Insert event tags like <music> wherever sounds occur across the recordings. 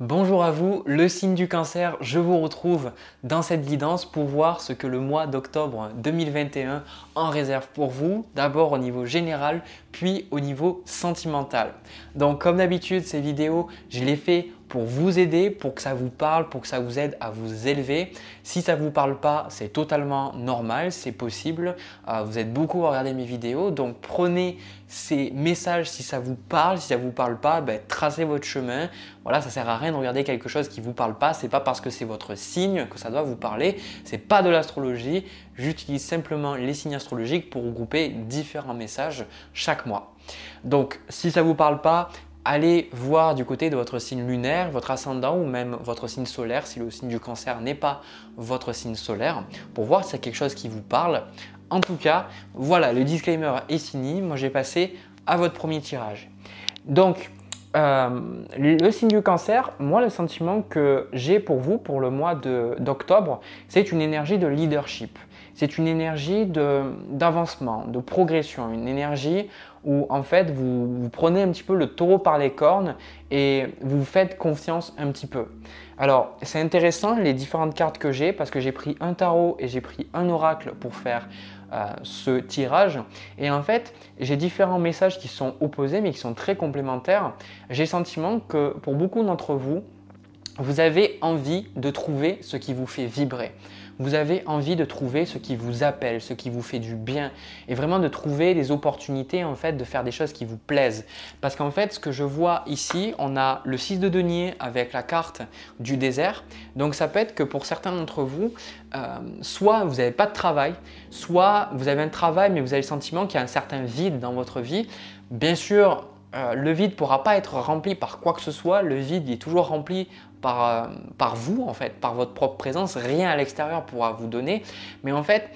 Bonjour à vous, le signe du cancer, je vous retrouve dans cette guidance pour voir ce que le mois d'octobre 2021 en réserve pour vous, d'abord au niveau général, puis au niveau sentimental. Donc comme d'habitude, ces vidéos, je les fais pour vous aider, pour que ça vous parle, pour que ça vous aide à vous élever. Si ça ne vous parle pas, c'est totalement normal, c'est possible. Euh, vous êtes beaucoup à regarder mes vidéos, donc prenez ces messages si ça vous parle. Si ça ne vous parle pas, ben, tracez votre chemin. Voilà, ça sert à rien de regarder quelque chose qui ne vous parle pas. C'est pas parce que c'est votre signe que ça doit vous parler. C'est pas de l'astrologie. J'utilise simplement les signes astrologiques pour regrouper différents messages chaque mois. Donc, si ça ne vous parle pas, allez voir du côté de votre signe lunaire, votre ascendant ou même votre signe solaire si le signe du cancer n'est pas votre signe solaire pour voir si c'est quelque chose qui vous parle. En tout cas, voilà, le disclaimer est fini. Moi, j'ai passé à votre premier tirage. Donc, euh, le signe du cancer, moi, le sentiment que j'ai pour vous pour le mois d'octobre, c'est une énergie de leadership. C'est une énergie d'avancement, de, progression, une énergie où en fait vous, prenez un petit peu le taureau par les cornes et vous faites confiance un petit peu. Alors c'est intéressant les différentes cartes que j'ai parce que j'ai pris un tarot et j'ai pris un oracle pour faire euh, ce tirage et en fait j'ai différents messages qui sont opposés mais qui sont très complémentaires. J'ai le sentiment que pour beaucoup d'entre vous, vous avez envie de trouver ce qui vous fait vibrer vous avez envie de trouver ce qui vous appelle, ce qui vous fait du bien et vraiment de trouver des opportunités en fait de faire des choses qui vous plaisent. Parce qu'en fait, ce que je vois ici, on a le 6 de denier avec la carte du désert. Donc ça peut être que pour certains d'entre vous, euh, soit vous n'avez pas de travail, soit vous avez un travail mais vous avez le sentiment qu'il y a un certain vide dans votre vie. Bien sûr, euh, le vide ne pourra pas être rempli par quoi que ce soit, le vide est toujours rempli par, euh, par vous, en fait, par votre propre présence, rien à l'extérieur pourra vous donner. Mais en fait,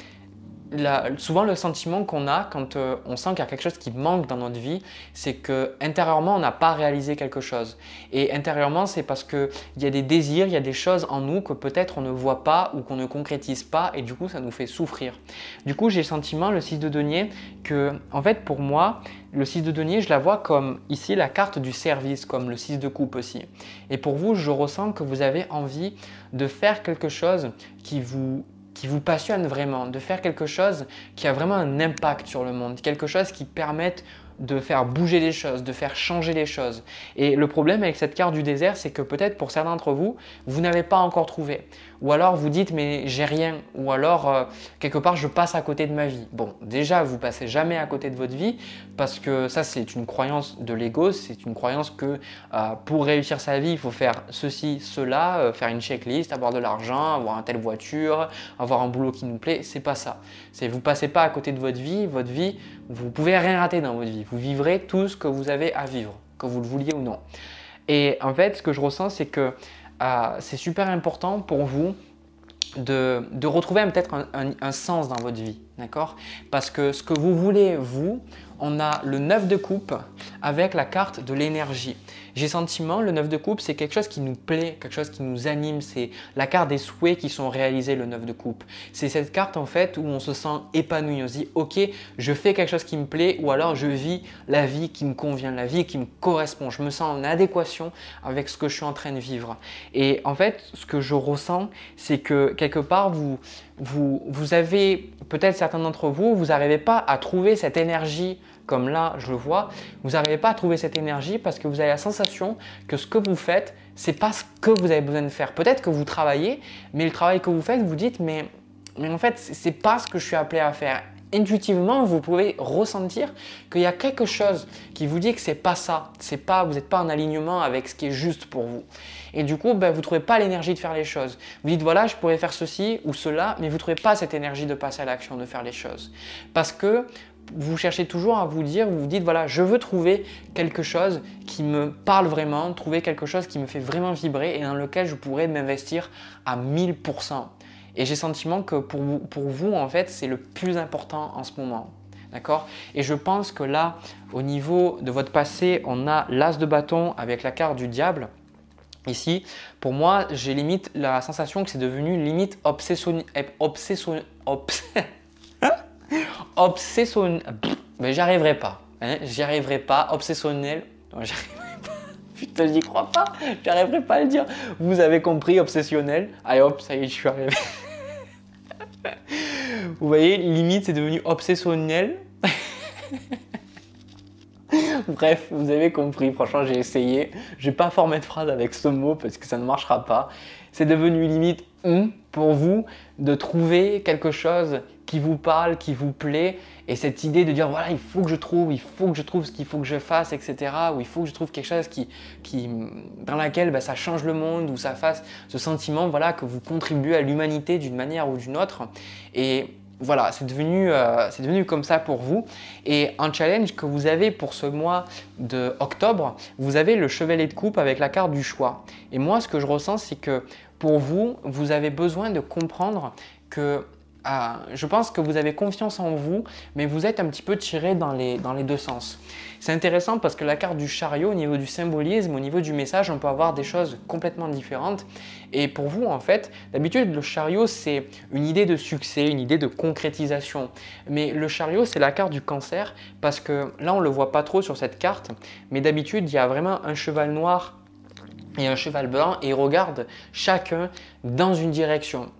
souvent le sentiment qu'on a quand euh, on sent qu'il y a quelque chose qui manque dans notre vie, c'est que intérieurement on n'a pas réalisé quelque chose. Et intérieurement, c'est parce qu'il y a des désirs, il y a des choses en nous que peut-être on ne voit pas ou qu'on ne concrétise pas, et du coup ça nous fait souffrir. Du coup, j'ai le sentiment, le 6 de denier, que en fait pour moi, le 6 de denier, je la vois comme ici la carte du service, comme le 6 de coupe aussi. Et pour vous, je ressens que vous avez envie de faire quelque chose qui vous qui vous passionne vraiment, de faire quelque chose qui a vraiment un impact sur le monde, quelque chose qui permette de faire bouger les choses, de faire changer les choses. Et le problème avec cette carte du désert, c'est que peut-être pour certains d'entre vous, vous n'avez pas encore trouvé. Ou alors vous dites mais j'ai rien. Ou alors euh, quelque part je passe à côté de ma vie. Bon, déjà vous passez jamais à côté de votre vie parce que ça c'est une croyance de l'ego, c'est une croyance que euh, pour réussir sa vie il faut faire ceci, cela, euh, faire une checklist, avoir de l'argent, avoir une telle voiture, avoir un boulot qui nous plaît. C'est pas ça. C'est vous passez pas à côté de votre vie. Votre vie, vous pouvez rien rater dans votre vie. Vous vivrez tout ce que vous avez à vivre, que vous le vouliez ou non. Et en fait, ce que je ressens, c'est que c'est super important pour vous de, retrouver peut-être un, sens dans votre vie, d'accord? Parce que ce que vous voulez, vous, on a le 9 de coupe avec la carte de l'énergie. J'ai sentiment, le 9 de coupe, c'est quelque chose qui nous plaît, quelque chose qui nous anime. C'est la carte des souhaits qui sont réalisés, le 9 de coupe. C'est cette carte en fait où on se sent épanoui. On se dit, ok, je fais quelque chose qui me plaît ou alors je vis la vie qui me convient, la vie qui me correspond. Je me sens en adéquation avec ce que je suis en train de vivre. Et en fait, ce que je ressens, c'est que quelque part, vous, vous, vous avez, peut-être certains d'entre vous, vous n'arrivez pas à trouver cette énergie comme là je le vois, vous n'arrivez pas à trouver cette énergie parce que vous avez la sensation que ce que vous faites, c'est pas ce que vous avez besoin de faire. Peut-être que vous travaillez, mais le travail que vous faites, vous dites mais, mais en fait, c'est pas ce que je suis appelé à faire. Intuitivement, vous pouvez ressentir qu'il y a quelque chose qui vous dit que c'est pas ça, c'est pas, vous n'êtes pas en alignement avec ce qui est juste pour vous. Et du coup, ben, vous ne trouvez pas l'énergie de faire les choses. Vous dites voilà, je pourrais faire ceci ou cela, mais vous ne trouvez pas cette énergie de passer à l'action, de faire les choses. Parce que vous cherchez toujours à vous dire, vous vous dites, voilà, je veux trouver quelque chose qui me parle vraiment, trouver quelque chose qui me fait vraiment vibrer et dans lequel je pourrais m'investir à 1000%. Et j'ai sentiment que pour vous, en fait, c'est le plus important en ce moment. D'accord? Et je pense que là, au niveau de votre passé, on a l'as de bâton avec la carte du diable. Ici, pour moi, j'ai limite la sensation que c'est devenu limite obsession... obsession... <laughs> <laughs> obsessionnel. Mais j'arriverai pas. Hein, j'y arriverai pas. Obsessionnel. Non, <laughs> j'arriverai pas. Putain, j'y crois pas. J'arriverai pas à le dire. Vous avez compris, obsessionnel. Allez hop, ça y est, je suis arrivé. <laughs> Vous voyez, limite, c'est devenu obsessionnel. Bref, vous avez compris. Franchement, j'ai essayé. Je vais pas former de phrase avec ce mot parce que ça ne marchera pas. C'est devenu limite hum pour vous de trouver quelque chose qui vous parle, qui vous plaît, et cette idée de dire voilà, il faut que je trouve, il faut que je trouve ce qu'il faut que je fasse, etc. Ou il faut que je trouve quelque chose qui, qui dans laquelle bah, ça change le monde, ou ça fasse ce sentiment voilà que vous contribuez à l'humanité d'une manière ou d'une autre. Et voilà, c'est devenu, euh, c'est devenu comme ça pour vous. Et un challenge que vous avez pour ce mois de octobre, vous avez le chevalet de coupe avec la carte du choix. Et moi, ce que je ressens, c'est que pour vous, vous avez besoin de comprendre que je pense que vous avez confiance en vous, mais vous êtes un petit peu tiré dans les, dans les deux sens. C'est intéressant parce que la carte du chariot, au niveau du symbolisme, au niveau du message, on peut avoir des choses complètement différentes. Et pour vous, en fait, d'habitude, le chariot, c'est une idée de succès, une idée de concrétisation. Mais le chariot, c'est la carte du cancer parce que là, on ne le voit pas trop sur cette carte, mais d'habitude, il y a vraiment un cheval noir et un cheval blanc et ils regardent chacun dans une direction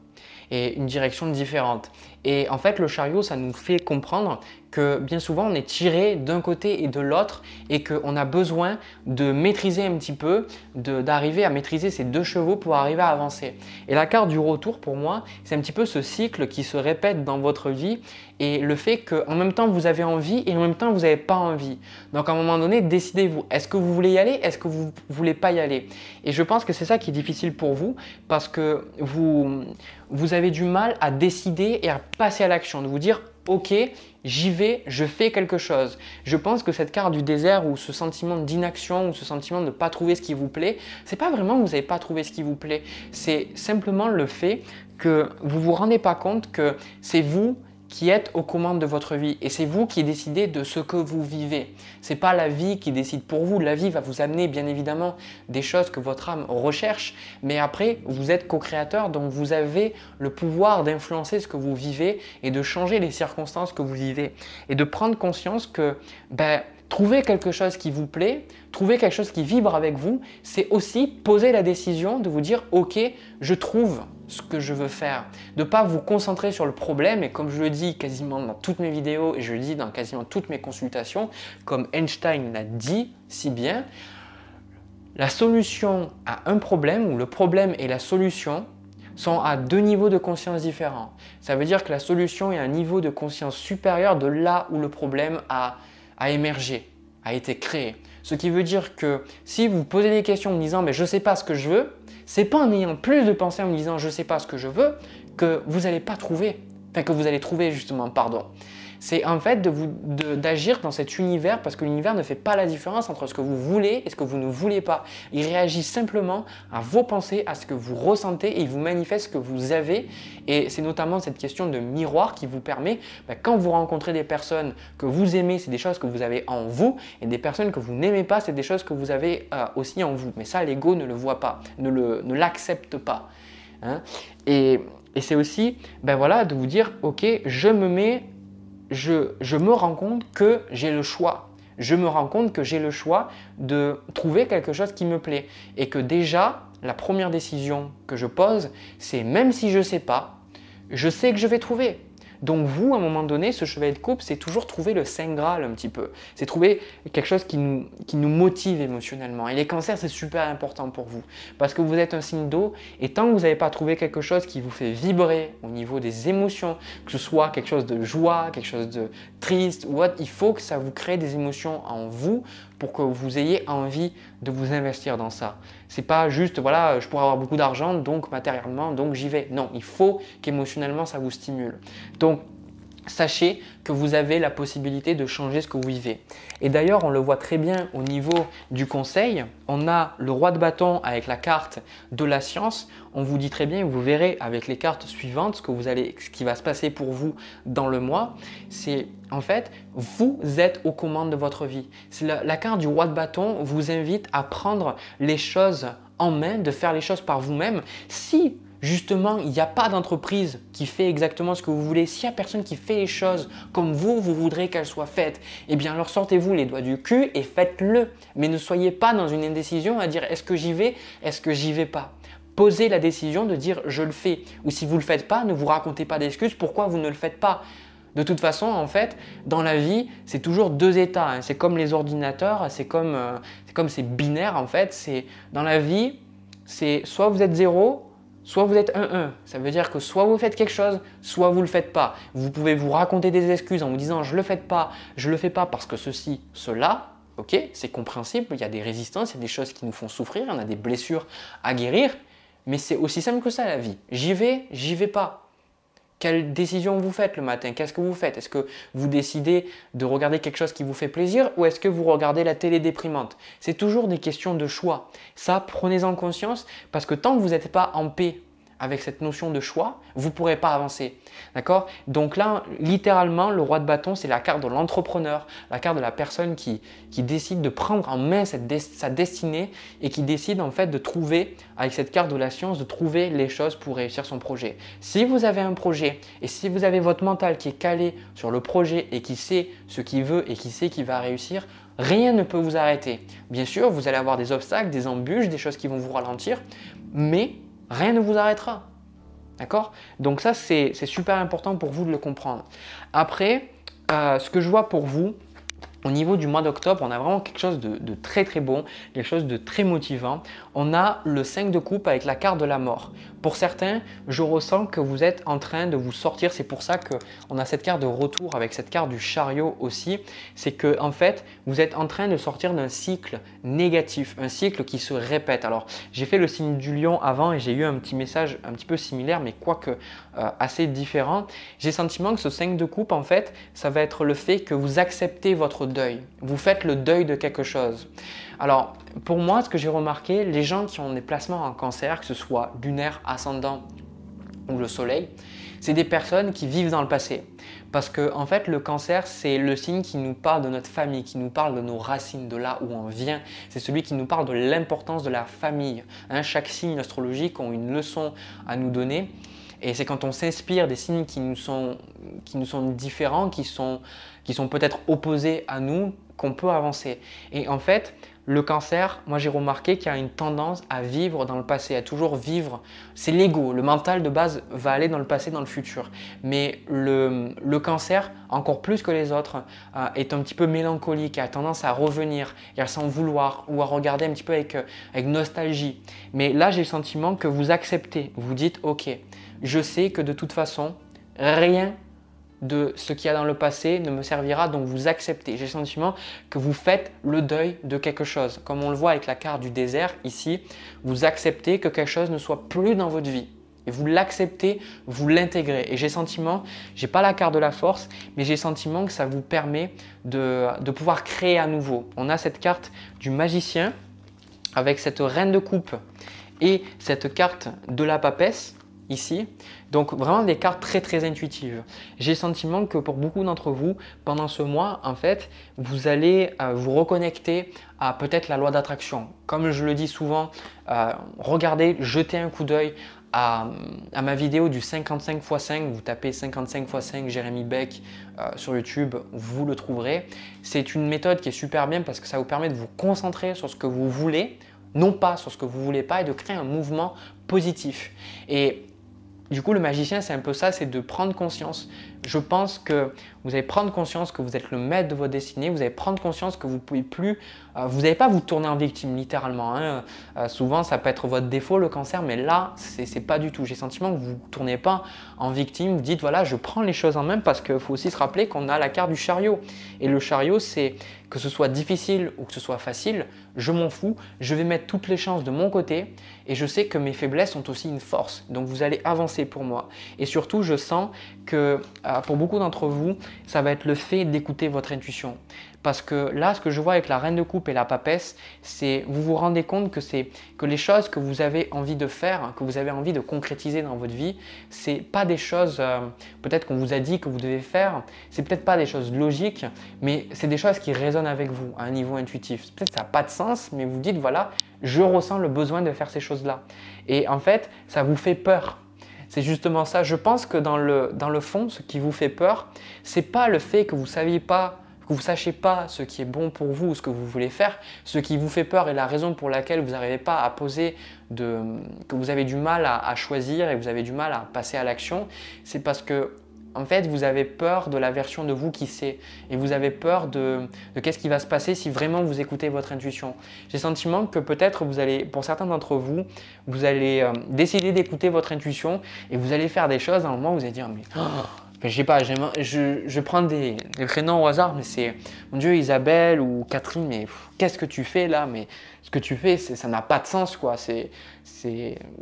et une direction différente. Et en fait, le chariot, ça nous fait comprendre que bien souvent, on est tiré d'un côté et de l'autre et qu'on a besoin de maîtriser un petit peu, d'arriver à maîtriser ces deux chevaux pour arriver à avancer. Et la carte du retour, pour moi, c'est un petit peu ce cycle qui se répète dans votre vie et le fait qu'en même temps, vous avez envie et en même temps, vous n'avez pas envie. Donc, à un moment donné, décidez-vous. Est-ce que vous voulez y aller? Est-ce que vous ne voulez pas y aller? Et je pense que c'est ça qui est difficile pour vous parce que vous, vous avez du mal à décider et à passer à l'action, de vous dire ok, j'y vais, je fais quelque chose. Je pense que cette carte du désert ou ce sentiment d'inaction ou ce sentiment de ne pas trouver ce qui vous plaît, c'est pas vraiment que vous n'avez pas trouvé ce qui vous plaît, c'est simplement le fait que vous vous rendez pas compte que c'est vous qui êtes aux commandes de votre vie et c'est vous qui décidez de ce que vous vivez. C'est pas la vie qui décide pour vous. La vie va vous amener bien évidemment des choses que votre âme recherche, mais après vous êtes co-créateur donc vous avez le pouvoir d'influencer ce que vous vivez et de changer les circonstances que vous vivez et de prendre conscience que ben Trouver quelque chose qui vous plaît, trouver quelque chose qui vibre avec vous, c'est aussi poser la décision de vous dire ok, je trouve ce que je veux faire. De pas vous concentrer sur le problème et comme je le dis quasiment dans toutes mes vidéos et je le dis dans quasiment toutes mes consultations, comme Einstein l'a dit si bien, la solution à un problème ou le problème et la solution sont à deux niveaux de conscience différents. Ça veut dire que la solution est un niveau de conscience supérieur de là où le problème a a émergé, a été créé. Ce qui veut dire que si vous posez des questions en me disant mais je ne sais pas ce que je veux, c'est pas en ayant plus de pensées en me disant je sais pas ce que je veux que vous n'allez pas trouver, enfin que vous allez trouver justement, pardon c'est en fait d'agir dans cet univers parce que l'univers ne fait pas la différence entre ce que vous voulez et ce que vous ne voulez pas. Il réagit simplement à vos pensées, à ce que vous ressentez et il vous manifeste ce que vous avez. Et c'est notamment cette question de miroir qui vous permet, bah, quand vous rencontrez des personnes que vous aimez, c'est des choses que vous avez en vous et des personnes que vous n'aimez pas, c'est des choses que vous avez euh, aussi en vous. Mais ça, l'ego ne le voit pas, ne l'accepte pas. Hein. et, et c'est aussi ben voilà, de vous dire, ok, je me mets je, me rends compte que j'ai le choix. Je me rends compte que j'ai le choix de trouver quelque chose qui me plaît. Et que déjà, la première décision que je pose, c'est même si je ne sais pas, je sais que je vais trouver. Donc vous, à un moment donné, ce cheval de coupe, c'est toujours trouver le Saint Graal un petit peu. C'est trouver quelque chose qui nous, qui nous motive émotionnellement. Et les cancers, c'est super important pour vous. Parce que vous êtes un signe d'eau, et tant que vous n'avez pas trouvé quelque chose qui vous fait vibrer au niveau des émotions, que ce soit quelque chose de joie, quelque chose de triste, ou autre, il faut que ça vous crée des émotions en vous pour que vous ayez envie de vous investir dans ça. C'est pas juste, voilà, je pourrais avoir beaucoup d'argent, donc matériellement, donc j'y vais. Non, il faut qu'émotionnellement ça vous stimule. Donc, sachez que vous avez la possibilité de changer ce que vous vivez. Et d'ailleurs, on le voit très bien au niveau du conseil. On a le roi de bâton avec la carte de la science. On vous dit très bien, vous verrez avec les cartes suivantes ce, que vous allez, ce qui va se passer pour vous dans le mois. C'est en fait, vous êtes aux commandes de votre vie. La, la carte du roi de bâton vous invite à prendre les choses en main, de faire les choses par vous-même. Si justement, il n'y a pas d'entreprise qui fait exactement ce que vous voulez, s'il n'y a personne qui fait les choses comme vous, vous voudrez qu'elles soient faites, eh bien alors sortez-vous les doigts du cul et faites-le. Mais ne soyez pas dans une indécision à dire est-ce que j'y vais, est-ce que j'y vais pas? Posez la décision de dire je le fais. Ou si vous ne le faites pas, ne vous racontez pas d'excuses pourquoi vous ne le faites pas. De toute façon, en fait, dans la vie, c'est toujours deux états. Hein. C'est comme les ordinateurs, c'est comme, euh, c'est binaire en fait. Dans la vie, c'est soit vous êtes zéro, soit vous êtes 1-1. Ça veut dire que soit vous faites quelque chose, soit vous ne le faites pas. Vous pouvez vous raconter des excuses en vous disant je le fais pas, je ne le fais pas parce que ceci, cela. Ok, c'est compréhensible, il y a des résistances, il y a des choses qui nous font souffrir, on a des blessures à guérir, mais c'est aussi simple que ça la vie. J'y vais, j'y vais pas. Quelle décision vous faites le matin? Qu'est-ce que vous faites? Est-ce que vous décidez de regarder quelque chose qui vous fait plaisir ou est-ce que vous regardez la télé déprimante? C'est toujours des questions de choix. Ça, prenez-en conscience parce que tant que vous n'êtes pas en paix avec cette notion de choix, vous ne pourrez pas avancer. D'accord? Donc là, littéralement, le roi de bâton, c'est la carte de l'entrepreneur, la carte de la personne qui, qui décide de prendre en main sa destinée et qui décide en fait de trouver, avec cette carte de la science, de trouver les choses pour réussir son projet. Si vous avez un projet et si vous avez votre mental qui est calé sur le projet et qui sait ce qu'il veut et qui sait qu'il va réussir, Rien ne peut vous arrêter. Bien sûr, vous allez avoir des obstacles, des embûches, des choses qui vont vous ralentir, mais Rien ne vous arrêtera. D'accord? Donc ça, c'est super important pour vous de le comprendre. Après, euh, ce que je vois pour vous, au niveau du mois d'octobre, on a vraiment quelque chose de, très très bon, quelque chose de très motivant. On a le 5 de coupe avec la carte de la mort. Pour certains, je ressens que vous êtes en train de vous sortir. C'est pour ça qu'on a cette carte de retour avec cette carte du chariot aussi. C'est que en fait, vous êtes en train de sortir d'un cycle négatif, un cycle qui se répète. Alors, j'ai fait le signe du lion avant et j'ai eu un petit message un petit peu similaire, mais quoique euh, assez différent. J'ai sentiment que ce 5 de coupe, en fait, ça va être le fait que vous acceptez votre deuil. Vous faites le deuil de quelque chose. Alors, pour moi, ce que j'ai remarqué, les gens qui ont des placements en cancer, que ce soit lunaire, ascendant ou le soleil, c'est des personnes qui vivent dans le passé. Parce que, en fait, le cancer, c'est le signe qui nous parle de notre famille, qui nous parle de nos racines, de là où on vient. C'est celui qui nous parle de l'importance de la famille. Hein, chaque signe astrologique a une leçon à nous donner. Et c'est quand on s'inspire des signes qui nous sont, différents, qui sont peut-être opposés à nous, qu'on peut avancer. Et en fait, le cancer, moi j'ai remarqué qu'il y a une tendance à vivre dans le passé, à toujours vivre. C'est l'ego, le mental de base va aller dans le passé, dans le futur. Mais le, cancer, encore plus que les autres, euh, est un petit peu mélancolique, a tendance à revenir à s'en vouloir ou à regarder un petit peu avec, euh, avec nostalgie. Mais là j'ai le sentiment que vous acceptez, vous dites ok, je sais que de toute façon, rien de ce qu'il y a dans le passé ne me servira, donc vous acceptez. J'ai le sentiment que vous faites le deuil de quelque chose. Comme on le voit avec la carte du désert ici, vous acceptez que quelque chose ne soit plus dans votre vie. Et vous l'acceptez, vous l'intégrez. Et j'ai sentiment, j'ai pas la carte de la force, mais j'ai sentiment que ça vous permet de, de pouvoir créer à nouveau. On a cette carte du magicien avec cette reine de coupe et cette carte de la papesse ici. Donc vraiment des cartes très très intuitives. J'ai le sentiment que pour beaucoup d'entre vous, pendant ce mois, en fait, vous allez euh, vous reconnecter à peut-être la loi d'attraction. Comme je le dis souvent, euh, regardez, jetez un coup d'œil à, ma vidéo du 55 x 5, vous tapez 55 x 5 Jérémy Beck euh, sur YouTube, vous le trouverez. C'est une méthode qui est super bien parce que ça vous permet de vous concentrer sur ce que vous voulez, non pas sur ce que vous voulez pas, et de créer un mouvement positif. Et du coup, le magicien, c'est un peu ça, c'est de prendre conscience. Je pense que vous allez prendre conscience que vous êtes le maître de votre destinée, vous allez prendre conscience que vous pouvez plus, euh, vous n'allez pas vous tourner en victime littéralement. Hein. Euh, souvent, ça peut être votre défaut, le cancer, mais là, ce n'est pas du tout. J'ai le sentiment que vous ne tournez pas en victime, vous dites voilà, je prends les choses en main parce qu'il faut aussi se rappeler qu'on a la carte du chariot. Et le chariot, c'est que ce soit difficile ou que ce soit facile, je m'en fous, je vais mettre toutes les chances de mon côté et je sais que mes faiblesses sont aussi une force. Donc vous allez avancer pour moi. Et surtout, je sens que euh, pour beaucoup d'entre vous, ça va être le fait d'écouter votre intuition. Parce que là, ce que je vois avec la reine de coupe et la papesse, c'est vous vous rendez compte que c'est que les choses que vous avez envie de faire, que vous avez envie de concrétiser dans votre vie, c'est pas des choses euh, peut-être qu'on vous a dit que vous devez faire, c'est peut-être pas des choses logiques, mais c'est des choses qui résonnent avec vous à un niveau intuitif. Peut-être ça n'a pas de sens, mais vous dites voilà, je ressens le besoin de faire ces choses-là. Et en fait, ça vous fait peur. C'est justement ça. Je pense que dans le, fond, ce qui vous fait peur, c'est pas le fait que vous saviez pas que vous ne sachiez pas ce qui est bon pour vous ou ce que vous voulez faire, ce qui vous fait peur et la raison pour laquelle vous n'arrivez pas à poser, de, que vous avez du mal à, à, choisir et vous avez du mal à passer à l'action, c'est parce que en fait, vous avez peur de la version de vous qui sait et vous avez peur de, qu'est-ce qui va se passer si vraiment vous écoutez votre intuition. J'ai le sentiment que peut-être vous allez, pour certains d'entre vous, vous allez euh, décider d'écouter votre intuition et vous allez faire des choses à un moment où vous allez dire mais oh, je sais pas, je, je prends des, prénoms au hasard, mais c'est mon Dieu Isabelle ou Catherine, mais qu'est-ce que tu fais là? Mais ce que tu fais, ça n'a pas de sens quoi. C'est,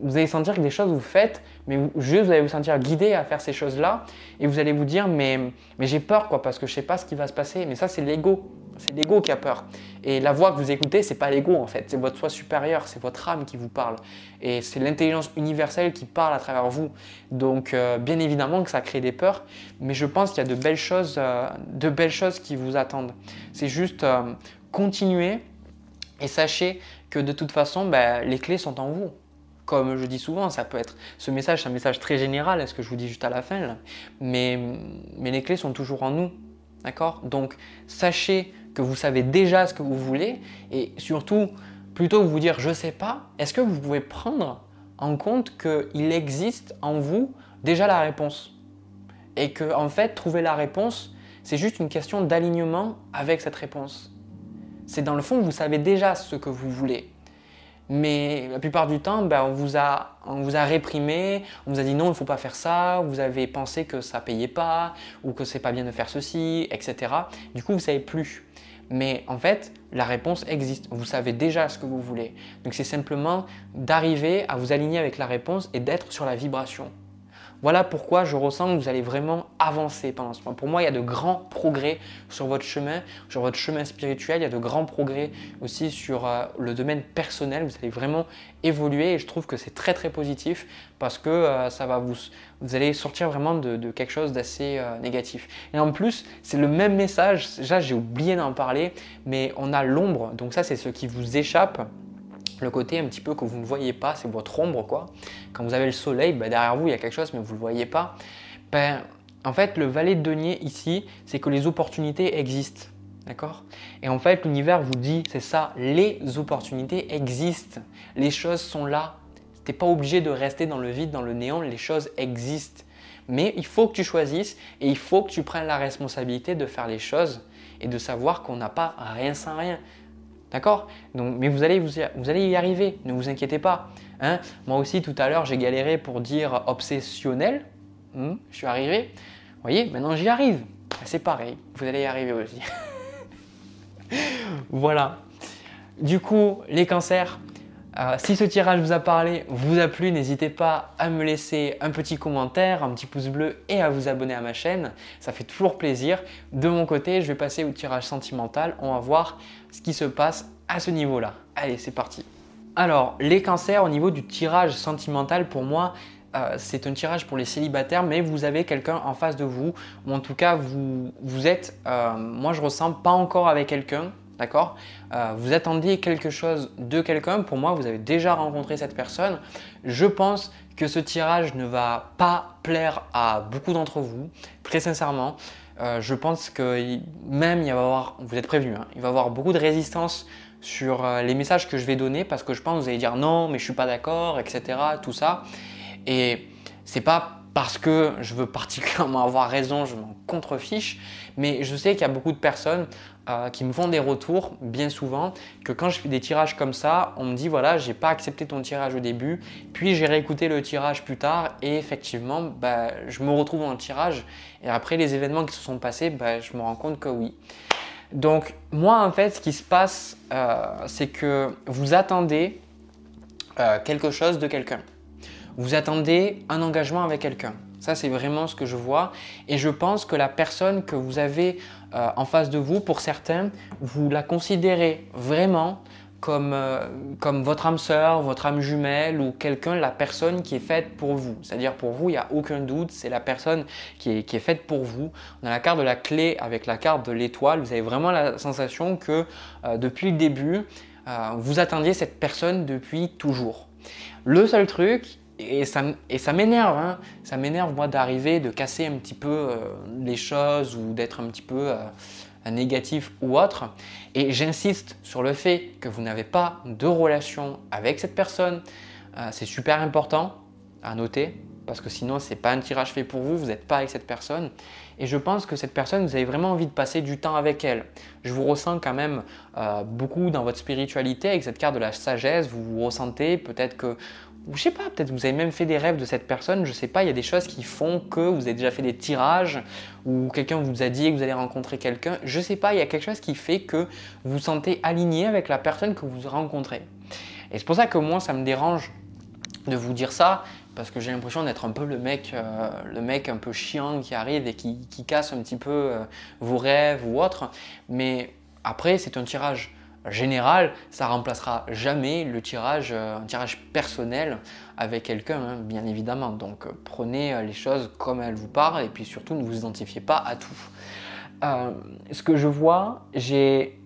vous allez sentir que des choses vous faites, mais juste vous allez vous sentir guidé à faire ces choses-là, et vous allez vous dire mais, mais j'ai peur quoi parce que je sais pas ce qui va se passer. Mais ça c'est l'ego. C'est l'ego qui a peur. Et la voix que vous écoutez, c'est pas l'ego en fait, c'est votre soi supérieur, c'est votre âme qui vous parle. Et c'est l'intelligence universelle qui parle à travers vous. Donc euh, bien évidemment que ça crée des peurs, mais je pense qu'il y a de belles choses, euh, de belles choses qui vous attendent. C'est juste euh, continuer et sachez que de toute façon, ben, les clés sont en vous. Comme je dis souvent, ça peut être ce message, c'est un message très général, ce que je vous dis juste à la fin, mais, mais les clés sont toujours en nous. D'accord? Donc sachez que vous savez déjà ce que vous voulez et surtout, plutôt que vous dire je sais pas, est-ce que vous pouvez prendre en compte qu'il existe en vous déjà la réponse? Et que en fait trouver la réponse, c'est juste une question d'alignement avec cette réponse. C'est dans le fond, vous savez déjà ce que vous voulez. Mais la plupart du temps, ben, on, vous a, on vous a réprimé, on vous a dit non, il ne faut pas faire ça, vous avez pensé que ça payait pas, ou que c'est pas bien de faire ceci, etc. Du coup, vous savez plus. Mais en fait, la réponse existe. Vous savez déjà ce que vous voulez. Donc c'est simplement d'arriver à vous aligner avec la réponse et d'être sur la vibration. Voilà pourquoi je ressens que vous allez vraiment avancer pendant ce moment. Pour moi, il y a de grands progrès sur votre chemin, sur votre chemin spirituel. Il y a de grands progrès aussi sur euh, le domaine personnel. Vous allez vraiment évoluer et je trouve que c'est très très positif parce que euh, ça va vous, allez sortir vraiment de, quelque chose d'assez euh, négatif. Et en plus, c'est le même message. Déjà, j'ai oublié d'en parler, mais on a l'ombre. Donc ça, c'est ce qui vous échappe le côté un petit peu que vous ne voyez pas, c'est votre ombre quoi. Quand vous avez le soleil, ben, derrière vous il y a quelque chose mais vous ne le voyez pas. Ben, en fait, le valet de denier ici, c'est que les opportunités existent. D'accord? Et en fait, l'univers vous dit, c'est ça, les opportunités existent. Les choses sont là. Tu n'es pas obligé de rester dans le vide, dans le néant, les choses existent. Mais il faut que tu choisisses et il faut que tu prennes la responsabilité de faire les choses et de savoir qu'on n'a pas rien sans rien. D'accord? Mais vous allez, vous, allez y arriver, ne vous inquiétez pas. Hein Moi aussi, tout à l'heure, j'ai galéré pour dire obsessionnel. Hmm, je suis arrivé. Vous voyez, maintenant j'y arrive. C'est pareil, vous allez y arriver aussi. <laughs> voilà. Du coup, les cancers, euh, si ce tirage vous a parlé, vous a plu, n'hésitez pas à me laisser un petit commentaire, un petit pouce bleu et à vous abonner à ma chaîne. Ça fait toujours plaisir. De mon côté, je vais passer au tirage sentimental. On va voir ce qui se passe à ce niveau-là. Allez, c'est parti. Alors, les cancers au niveau du tirage sentimental, pour moi, euh, c'est un tirage pour les célibataires, mais vous avez quelqu'un en face de vous, ou en tout cas, vous, vous êtes, euh, moi je ressens pas encore avec quelqu'un, D'accord? Euh, Vous attendiez quelque chose de quelqu'un. Pour moi, vous avez déjà rencontré cette personne. Je pense que ce tirage ne va pas plaire à beaucoup d'entre vous, très sincèrement. Euh, je pense que même il va y avoir, vous êtes prévenu, hein, il va y avoir beaucoup de résistance sur euh, les messages que je vais donner parce que je pense que vous allez dire non, mais je suis pas d'accord, etc. Tout ça. Et c'est pas parce que je veux particulièrement <laughs> avoir raison, je m'en contrefiche, mais je sais qu'il y a beaucoup de personnes euh, qui me font des retours bien souvent que quand je fais des tirages comme ça, on me dit voilà, j'ai pas accepté ton tirage au début, puis j'ai réécouté le tirage plus tard et effectivement, bah, je me retrouve dans le tirage et après les événements qui se sont passés, bah, je me rends compte que oui. Donc moi en fait, ce qui se passe, euh, c'est que vous attendez euh, quelque chose de quelqu'un. Vous attendez un engagement avec quelqu'un. Ça, c'est vraiment ce que je vois. Et je pense que la personne que vous avez euh, en face de vous, pour certains, vous la considérez vraiment comme, euh, comme votre âme sœur, votre âme jumelle ou quelqu'un, la personne qui est faite pour vous. C'est-à-dire pour vous, il n'y a aucun doute, c'est la personne qui est, faite pour vous. On a la carte de la clé avec la carte de l'étoile. Vous avez vraiment la sensation que euh, depuis le début, vous attendiez cette personne depuis toujours. Le seul truc, et ça, et ça m'énerve, hein, ça m'énerve moi d'arriver, de casser un petit peu euh, les choses ou d'être un petit peu euh, négatif ou autre. Et j'insiste sur le fait que vous n'avez pas de relation avec cette personne. c'est super important à noter parce que sinon c'est pas un tirage fait pour vous, vous n'êtes pas avec cette personne. Et je pense que cette personne, vous avez vraiment envie de passer du temps avec elle. Je vous ressens quand même euh, beaucoup dans votre spiritualité avec cette carte de la sagesse, vous vous ressentez peut-être que je sais pas, peut-être vous avez même fait des rêves de cette personne, je sais pas, il y a des choses qui font que vous avez déjà fait des tirages ou quelqu'un vous a dit que vous allez rencontrer quelqu'un, je sais pas, il y a quelque chose qui fait que vous vous sentez aligné avec la personne que vous rencontrez. Et c'est pour ça que moi ça me dérange de vous dire ça, parce que j'ai l'impression d'être un peu le mec, euh, le mec un peu chiant qui arrive et qui, casse un petit peu euh, vos rêves ou autre. Mais après, c'est un tirage général, ça remplacera jamais le tirage, euh, un tirage personnel avec quelqu'un, hein, bien évidemment. Donc prenez les choses comme elles vous parlent et puis surtout ne vous identifiez pas à tout. ce que je vois, j'ai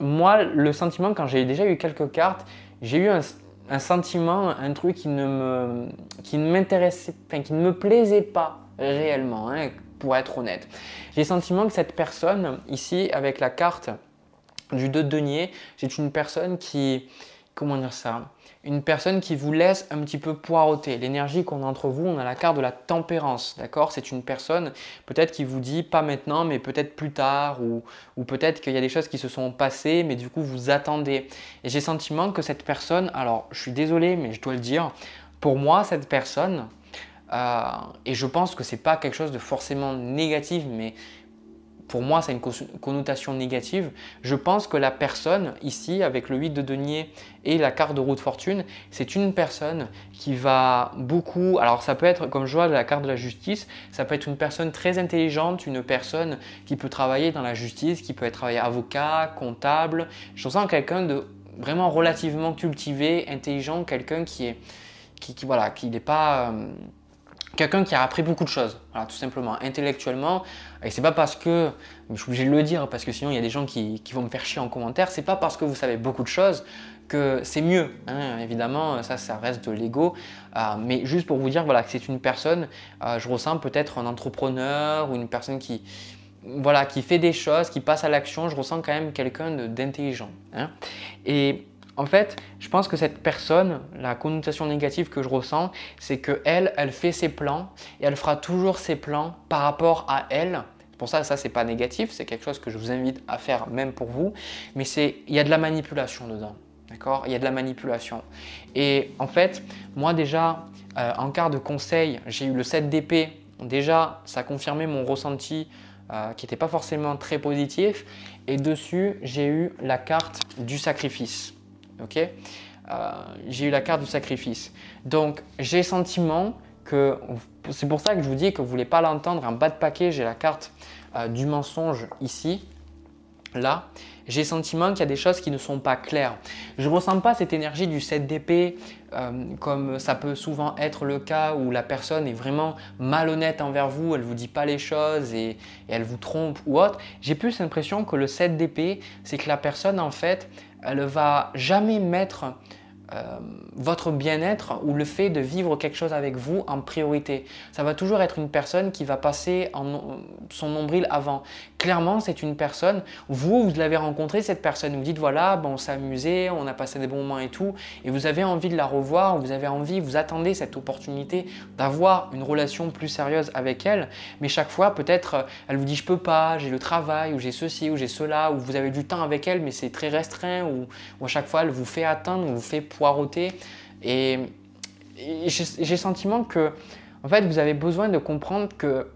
moi le sentiment quand j'ai déjà eu quelques cartes, j'ai eu un sentiment, un truc qui ne me plaisait pas réellement, hein, pour être honnête. J'ai le sentiment que cette personne, ici, avec la carte du 2 de denier, c'est une personne qui, comment dire ça une personne qui vous laisse un petit peu poireauter. L'énergie qu'on a entre vous, on a la carte de la tempérance, d'accord? C'est une personne peut-être qui vous dit pas maintenant, mais peut-être plus tard, ou, ou peut-être qu'il y a des choses qui se sont passées, mais du coup vous attendez. Et j'ai sentiment que cette personne, alors je suis désolé, mais je dois le dire, pour moi cette personne, euh, et je pense que c'est pas quelque chose de forcément négatif, mais pour moi, c'est une connotation négative. Je pense que la personne, ici, avec le 8 de denier et la carte de roue de fortune, c'est une personne qui va beaucoup. Alors, ça peut être, comme je vois la carte de la justice, ça peut être une personne très intelligente, une personne qui peut travailler dans la justice, qui peut être avocat, comptable. Je sens quelqu'un de vraiment relativement cultivé, intelligent, quelqu'un qui est. Qui, voilà, qui n'est pas. Euh, quelqu'un qui a appris beaucoup de choses, voilà, tout simplement, intellectuellement. Et c'est pas parce que, je suis obligé de le dire, parce que sinon il y a des gens qui, vont me faire chier en commentaire, c'est pas parce que vous savez beaucoup de choses que c'est mieux. Hein. évidemment, ça, ça reste de l'ego. Euh, mais juste pour vous dire voilà, que c'est une personne, euh, je ressens peut-être un entrepreneur ou une personne qui, voilà, qui fait des choses, qui passe à l'action. Je ressens quand même quelqu'un d'intelligent. Hein. En fait, je pense que cette personne, la connotation négative que je ressens, c'est que elle, fait ses plans et elle fera toujours ses plans par rapport à elle. Pour ça, ça c'est pas négatif, c'est quelque chose que je vous invite à faire même pour vous, mais c'est il y a de la manipulation dedans. D'accord? Il y a de la manipulation. Et en fait, moi déjà, euh, en quart de conseil, j'ai eu le 7 d'épée. Déjà, ça a confirmé mon ressenti euh, qui n'était pas forcément très positif. Et dessus, j'ai eu la carte du sacrifice ok? Euh, J'ai eu la carte du sacrifice. Donc, j'ai sentiment que, c'est pour ça que je vous dis que vous ne voulez pas l'entendre, en bas de paquet, j'ai la carte euh, du mensonge ici, là j'ai sentiment qu'il y a des choses qui ne sont pas claires. Je ne ressens pas cette énergie du 7 d'épée euh, comme ça peut souvent être le cas où la personne est vraiment malhonnête envers vous, elle ne vous dit pas les choses et elle vous trompe ou autre. J'ai plus l'impression que le 7 d'épée, c'est que la personne en fait, elle va jamais mettre euh, votre bien-être ou le fait de vivre quelque chose avec vous en priorité. Ça va toujours être une personne qui va passer son nombril avant. Clairement, c'est une personne, vous, vous l'avez rencontré, cette personne, vous dites voilà, bon, on s'est amusé, on a passé des bons moments et tout, et vous avez envie de la revoir, vous avez envie, vous attendez cette opportunité d'avoir une relation plus sérieuse avec elle, mais chaque fois, peut-être, elle vous dit je peux pas, j'ai le travail, ou j'ai ceci, ou j'ai cela, ou vous avez du temps avec elle, mais c'est très restreint, ou, à chaque fois, elle vous fait attendre, ou vous fait Et, j'ai sentiment que, en fait, vous avez besoin de comprendre que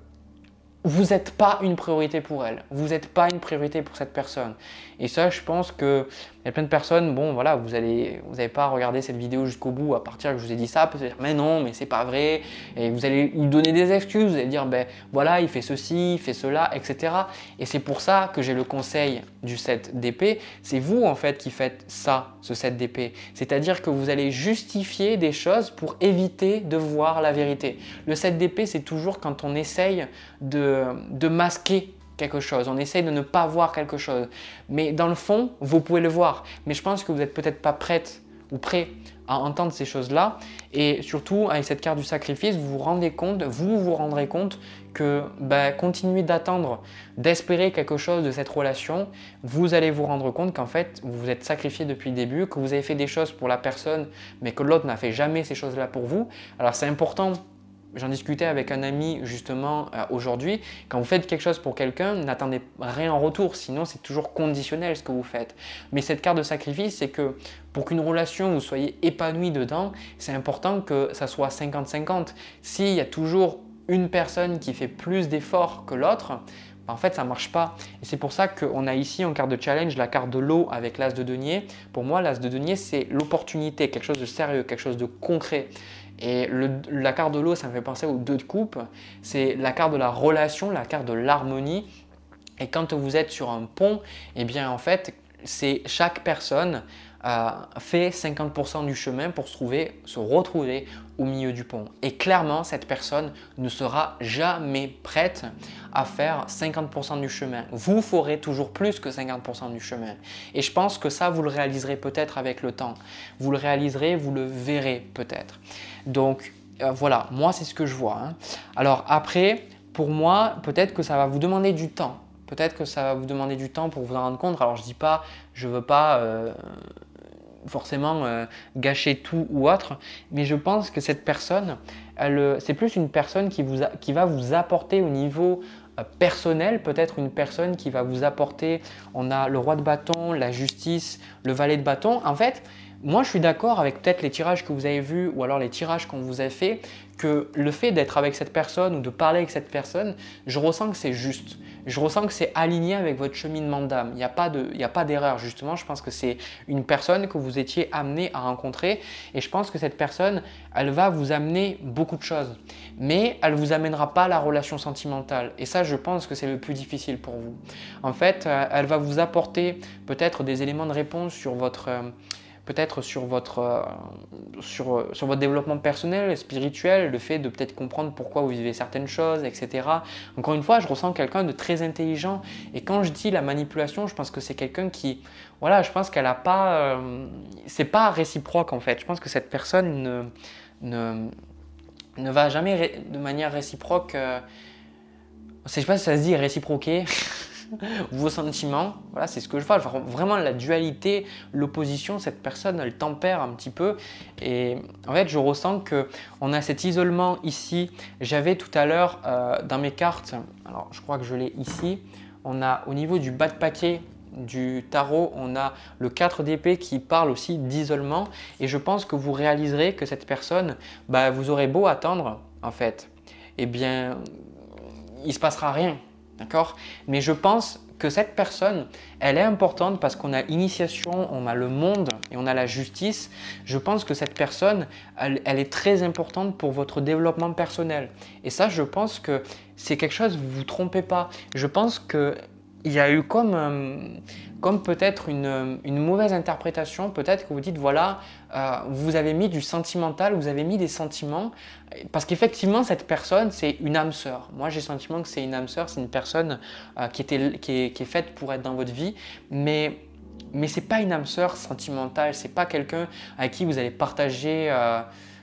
vous n'êtes pas une priorité pour elle. Vous n'êtes pas une priorité pour cette personne. Et ça, je pense que il y a plein de personnes, bon voilà, vous allez, vous n'avez pas regardé cette vidéo jusqu'au bout à partir que je vous ai dit ça, peut-être mais non, mais c'est pas vrai, et vous allez lui donner des excuses, vous allez dire ben voilà, il fait ceci, il fait cela, etc. Et c'est pour ça que j'ai le conseil du 7 d'épée, c'est vous en fait qui faites ça, ce 7 d'épée. C'est-à-dire que vous allez justifier des choses pour éviter de voir la vérité. Le 7 d'épée, c'est toujours quand on essaye de masquer quelque chose, on essaye de ne pas voir quelque chose. Mais dans le fond, vous pouvez le voir. Mais je pense que vous n'êtes peut-être pas prête ou prêt à entendre ces choses-là. Et surtout, avec cette carte du sacrifice, vous vous rendez compte, vous vous rendrez compte que ben, continuer d'attendre, d'espérer quelque chose de cette relation, vous allez vous rendre compte qu'en fait, vous vous êtes sacrifié depuis le début, que vous avez fait des choses pour la personne, mais que l'autre n'a fait jamais ces choses-là pour vous. Alors c'est important J'en discutais avec un ami justement euh, aujourd'hui. Quand vous faites quelque chose pour quelqu'un, n'attendez rien en retour, sinon c'est toujours conditionnel ce que vous faites. Mais cette carte de sacrifice, c'est que pour qu'une relation vous soyez épanoui dedans, c'est important que ça soit 50-50. S'il y a toujours une personne qui fait plus d'efforts que l'autre, ben, en fait, ça ne marche pas. Et c'est pour ça qu'on a ici en carte de challenge la carte de l'eau avec l'as de denier. Pour moi, l'as de denier, c'est l'opportunité, quelque chose de sérieux, quelque chose de concret. Et la carte de l'eau, ça me fait penser aux deux de coupe. C'est la carte de la relation, la carte de l'harmonie. Et quand vous êtes sur un pont, eh bien en fait, c'est chaque personne fait 50% du chemin pour se, trouver, se retrouver au milieu du pont. Et clairement, cette personne ne sera jamais prête à faire 50% du chemin. Vous ferez toujours plus que 50% du chemin. Et je pense que ça, vous le réaliserez peut-être avec le temps. Vous le réaliserez, vous le verrez peut-être. Donc euh, voilà, moi c'est ce que je vois. Hein. Alors après, pour moi, peut-être que ça va vous demander du temps. Peut-être que ça va vous demander du temps pour vous en rendre compte. Alors je dis pas, je veux pas euh, forcément euh, gâcher tout ou autre, mais je pense que cette personne, c'est plus une personne qui, vous qui va vous apporter au niveau personnel, peut-être une personne qui va vous apporter, on a le roi de bâton, la justice, le valet de bâton. En fait, moi, je suis d'accord avec peut-être les tirages que vous avez vus ou alors les tirages qu'on vous a fait, que le fait d'être avec cette personne ou de parler avec cette personne, je ressens que c'est juste. Je ressens que c'est aligné avec votre cheminement d'âme. Il n'y a pas d'erreur, justement. Je pense que c'est une personne que vous étiez amené à rencontrer et je pense que cette personne, elle va vous amener beaucoup de choses. Mais elle ne vous amènera pas la relation sentimentale. Et ça, je pense que c'est le plus difficile pour vous. En fait, euh, elle va vous apporter peut-être des éléments de réponse sur votre... Euh, peut-être sur votre, euh, sur, euh, sur, votre développement personnel, spirituel, le fait de peut-être comprendre pourquoi vous vivez certaines choses, etc. Encore une fois, je ressens quelqu'un de très intelligent. Et quand je dis la manipulation, je pense que c'est quelqu'un qui, voilà, je pense qu'elle n'a pas, euh, c'est pas réciproque en fait. Je pense que cette personne ne, va jamais de manière réciproque. je ne sais pas si ça se dit réciproquer. <laughs> <laughs> vos sentiments. Voilà, c'est ce que je vois. Vraiment la dualité, l'opposition, cette personne, elle tempère un petit peu. Et en fait, je ressens que on a cet isolement ici. J'avais tout à l'heure euh, dans mes cartes, alors je crois que je l'ai ici, on a au niveau du bas de paquet du tarot, on a le 4 d'épée qui parle aussi d'isolement. Et je pense que vous réaliserez que cette personne, bah, vous aurez beau attendre, en fait, eh bien, il se passera rien. D'accord? Mais je pense que cette personne, elle est importante parce qu'on a initiation, on a le monde et on a la justice. Je pense que cette personne, elle, est très importante pour votre développement personnel. Et ça, je pense que c'est quelque chose, vous ne vous trompez pas. Je pense que il y a eu comme, euh, comme peut-être une, une, mauvaise interprétation. Peut-être que vous dites, voilà, euh, vous avez mis du sentimental, vous avez mis des sentiments. Parce qu'effectivement, cette personne, c'est une âme sœur. Moi, j'ai le sentiment que c'est une âme sœur, c'est une personne euh, qui, est, qui, est, faite pour être dans votre vie. Mais, mais ce n'est pas une âme sœur sentimentale, c'est pas quelqu'un avec qui vous allez partager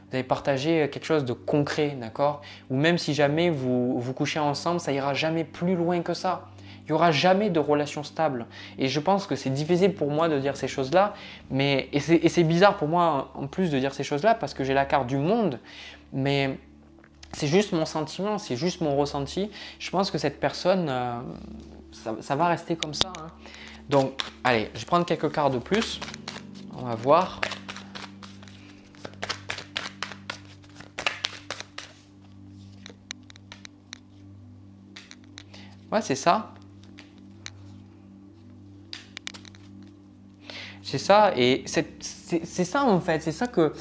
vous allez partager quelque chose de concret, d'accord? Ou même si jamais vous vous couchez ensemble, ça ira jamais plus loin que ça. Il n'y aura jamais de relation stable. Et je pense que c'est difficile pour moi de dire ces choses-là. Mais, et c'est bizarre pour moi en plus de dire ces choses-là parce que j'ai la carte du monde. Mais c'est juste mon sentiment, c'est juste mon ressenti. Je pense que cette personne, euh, ça, va rester comme ça. Hein. Donc, allez, je vais prendre quelques cartes de plus. On va voir. Ouais, c'est ça. C'est ça, et c'est ça en fait, c'est ça que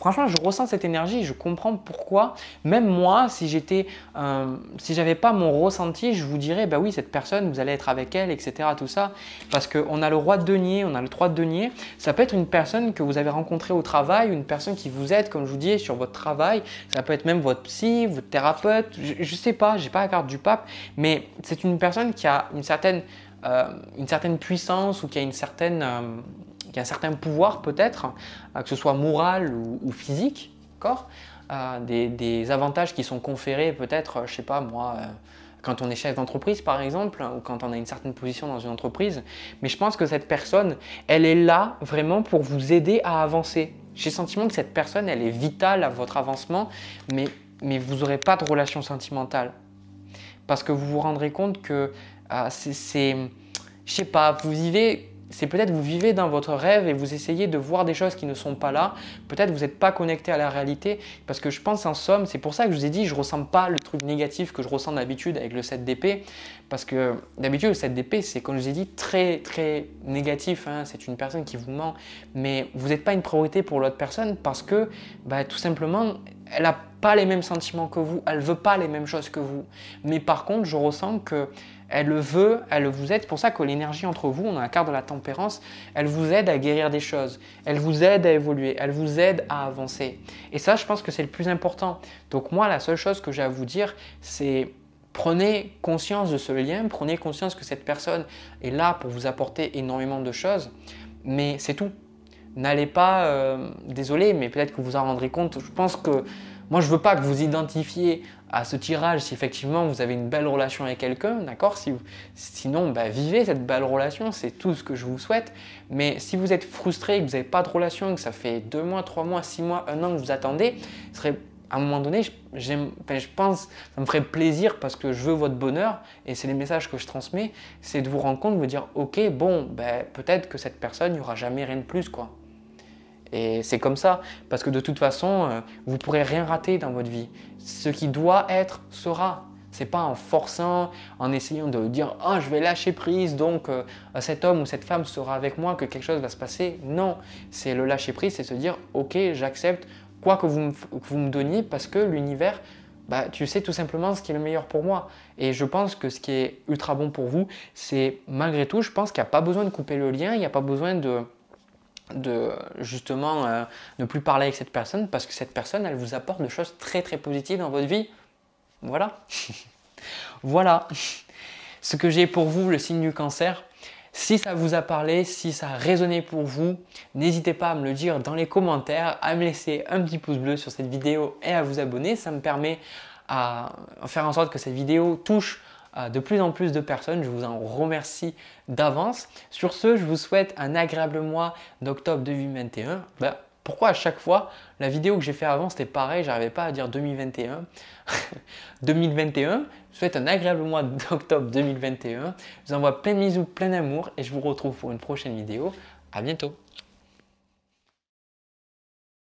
franchement, je ressens cette énergie, je comprends pourquoi. Même moi, si j'étais, euh, si j'avais pas mon ressenti, je vous dirais, bah oui, cette personne, vous allez être avec elle, etc. Tout ça, parce qu'on a le roi de denier, on a le 3 de denier. Ça peut être une personne que vous avez rencontrée au travail, une personne qui vous aide, comme je vous dis, sur votre travail. Ça peut être même votre psy, votre thérapeute. Je, ne sais pas, j'ai pas la carte du pape, mais c'est une personne qui a une certaine, une certaine puissance ou qui a une certaine euh, qui a un certain pouvoir peut-être, euh, que ce soit moral ou, physique, d'accord euh, des, avantages qui sont conférés peut-être, je sais pas moi, euh, quand on est chef d'entreprise par exemple, ou quand on a une certaine position dans une entreprise. Mais je pense que cette personne, elle est là vraiment pour vous aider à avancer. J'ai le sentiment que cette personne, elle est vitale à votre avancement, mais, mais vous n'aurez pas de relation sentimentale. Parce que vous vous rendrez compte que c'est, je sais pas, vous vivez c'est peut-être vous vivez dans votre rêve et vous essayez de voir des choses qui ne sont pas là. Peut-être vous n'êtes pas connecté à la réalité parce que je pense en somme, c'est pour ça que je vous ai dit, je ne ressens pas le truc négatif que je ressens d'habitude avec le 7 d'épée parce que d'habitude le 7 d'épée c'est comme je vous ai dit très très négatif. Hein. C'est une personne qui vous ment, mais vous n'êtes pas une priorité pour l'autre personne parce que bah, tout simplement elle n'a pas les mêmes sentiments que vous, elle veut pas les mêmes choses que vous. Mais par contre, je ressens que elle le veut, elle vous aide. C'est pour ça que l'énergie entre vous, on a la carte de la tempérance, elle vous aide à guérir des choses, elle vous aide à évoluer, elle vous aide à avancer. Et ça, je pense que c'est le plus important. Donc moi, la seule chose que j'ai à vous dire, c'est prenez conscience de ce lien, prenez conscience que cette personne est là pour vous apporter énormément de choses, mais c'est tout. N'allez pas, euh, désolé, mais peut-être que vous en rendrez compte. Je pense que moi, je veux pas que vous identifiez à ce tirage si effectivement vous avez une belle relation avec quelqu'un, d'accord Sinon, bah, vivez cette belle relation, c'est tout ce que je vous souhaite. Mais si vous êtes frustré, que vous n'avez pas de relation, que ça fait deux mois, trois mois, six mois, un an que vous attendez, serait à un moment donné, je, je pense, ça me ferait plaisir parce que je veux votre bonheur et c'est les messages que je transmets, c'est de vous rendre compte, de vous dire, ok, bon, ben, peut-être que cette personne, n'y aura jamais rien de plus, quoi. Et c'est comme ça, parce que de toute façon, euh, vous ne pourrez rien rater dans votre vie. Ce qui doit être sera. C'est pas en forçant, en essayant de dire ah je vais lâcher prise donc euh, cet homme ou cette femme sera avec moi que quelque chose va se passer. Non, c'est le lâcher prise, c'est se dire ok j'accepte quoi que vous, me, vous me donniez parce que l'univers bah, tu sais tout simplement ce qui est le meilleur pour moi. Et je pense que ce qui est ultra bon pour vous, c'est malgré tout, je pense qu'il n'y a pas besoin de couper le lien, il n'y a pas besoin de, de justement euh, ne plus parler avec cette personne parce que cette personne, elle vous apporte des choses très très positives dans votre vie. Voilà. <laughs> voilà ce que j'ai pour vous, le signe du cancer. Si ça vous a parlé, si ça a résonné pour vous, n'hésitez pas à me le dire dans les commentaires, à me laisser un petit pouce bleu sur cette vidéo et à vous abonner. Ça me permet à faire en sorte que cette vidéo touche de plus en plus de personnes. Je vous en remercie d'avance. Sur ce, je vous souhaite un agréable mois d'octobre 2021. Ben, pourquoi à chaque fois, la vidéo que j'ai fait avant, c'était pareil, j'arrivais pas à dire 2021. 2021, <laughs> je vous souhaite un agréable mois d'octobre 2021. Je vous envoie plein de bisous, plein d'amour et je vous retrouve pour une prochaine vidéo. À bientôt